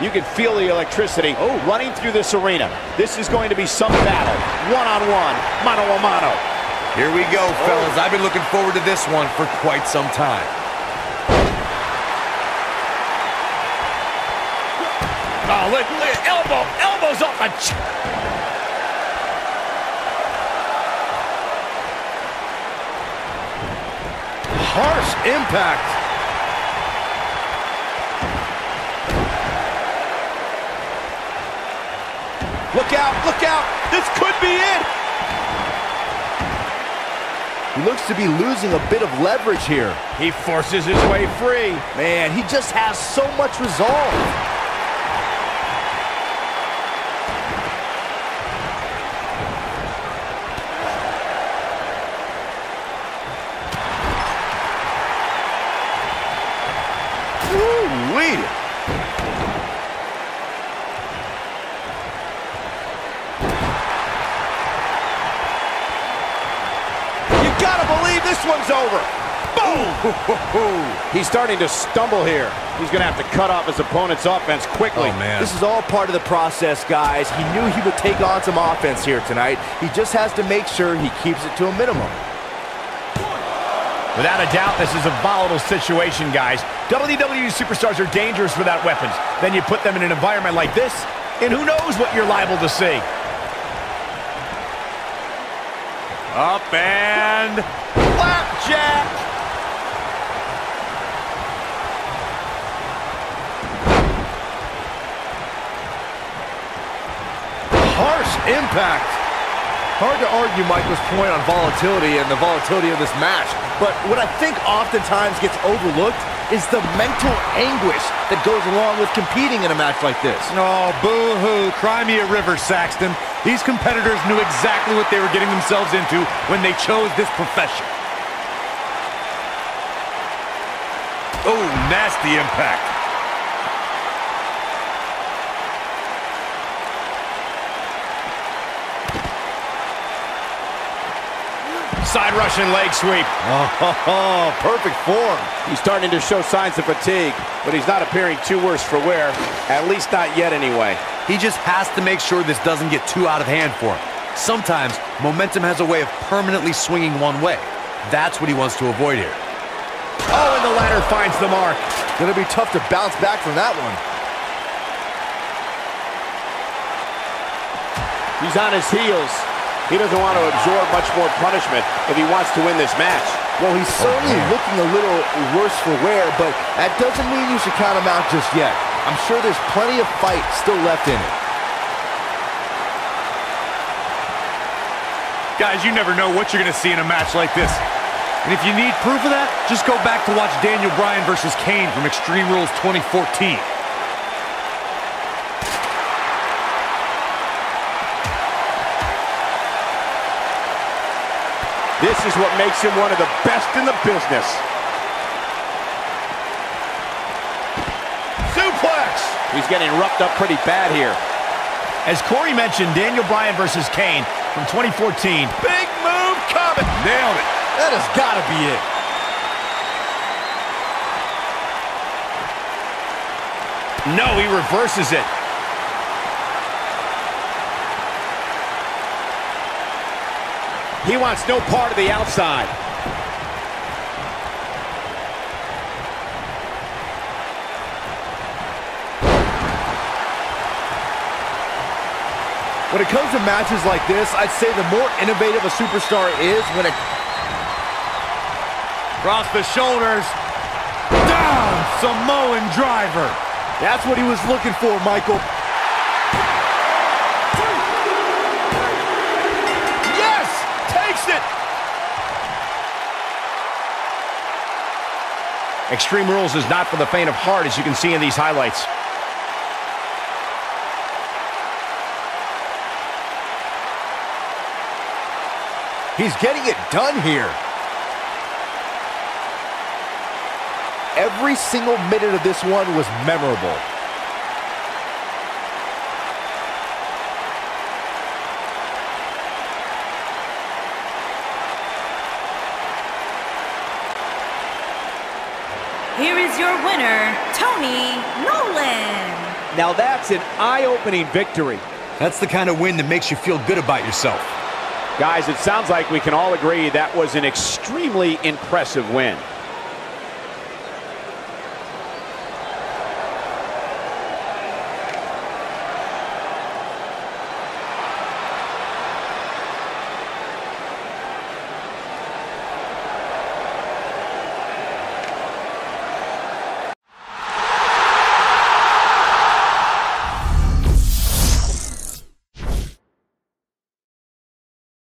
You can feel the electricity oh. running through this arena. This is going to be some battle. One-on-one, mano-a-mano. Here we go, oh. fellas. I've been looking forward to this one for quite some time. Oh, look, look, elbow, elbows off a... Harsh impact. Look out, look out. This could be it. He looks to be losing a bit of leverage here. He forces his way free. Man, he just has so much resolve. This one's over. Boom! He's starting to stumble here. He's going to have to cut off his opponent's offense quickly. Oh, man. This is all part of the process, guys. He knew he would take on some offense here tonight. He just has to make sure he keeps it to a minimum. Without a doubt, this is a volatile situation, guys. WWE superstars are dangerous without weapons. Then you put them in an environment like this, and who knows what you're liable to see. Up and flapjack. Harsh impact. Hard to argue Michael's point on volatility and the volatility of this match, but what I think oftentimes gets overlooked is the mental anguish that goes along with competing in a match like this. Oh, boo-hoo. Cry me a river, Saxton. These competitors knew exactly what they were getting themselves into when they chose this profession. Oh, nasty impact. Side Russian leg sweep. Oh, perfect form. He's starting to show signs of fatigue, but he's not appearing too worse for wear. At least not yet anyway. He just has to make sure this doesn't get too out of hand for him. Sometimes momentum has a way of permanently swinging one way. That's what he wants to avoid here. Oh, and the ladder finds the mark. Gonna be tough to bounce back from that one. He's on his heels. He doesn't want to absorb much more punishment if he wants to win this match. Well, he's certainly oh, looking a little worse for wear, but that doesn't mean you should count him out just yet. I'm sure there's plenty of fight still left in it. Guys, you never know what you're going to see in a match like this. And if you need proof of that, just go back to watch Daniel Bryan versus Kane from Extreme Rules 2014. This is what makes him one of the best in the business. He's getting roughed up pretty bad here. As Corey mentioned, Daniel Bryan versus Kane from 2014. Big move coming. Nailed it. That has got to be it. No, he reverses it. He wants no part of the outside. When it comes to matches like this, I'd say the more innovative a superstar is when it... Across the shoulders. Down! Samoan driver. That's what he was looking for, Michael. Yes! Takes it! Extreme Rules is not for the faint of heart, as you can see in these highlights. He's getting it done here. Every single minute of this one was memorable. Here is your winner, Tony Nolan. Now that's an eye-opening victory. That's the kind of win that makes you feel good about yourself. Guys, it sounds like we can all agree that was an extremely impressive win.